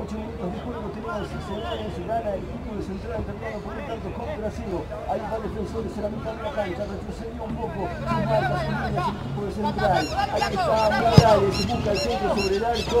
8 minutos de juego tenemos se gana el equipo de Central terminado por un tanto contra cero. Hay más defensores en la mitad de la cancha, retrocedió un poco, sin marca, sin líneas el equipo de Central. Ahí está Morales, busca el centro sobre el arco.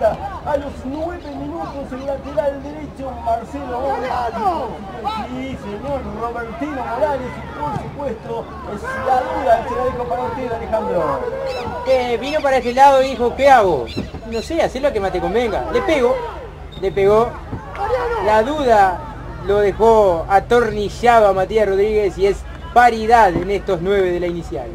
a los nueve minutos el lateral derecho Marcelo Morales sí señor Robertino Morales y por supuesto es la duda se la dejo para usted Alejandro que vino para este lado y dijo ¿qué hago? no sé, hacer lo que más te convenga le pego, le pegó la duda lo dejó atornillado a Matías Rodríguez y es paridad en estos nueve de la inicial.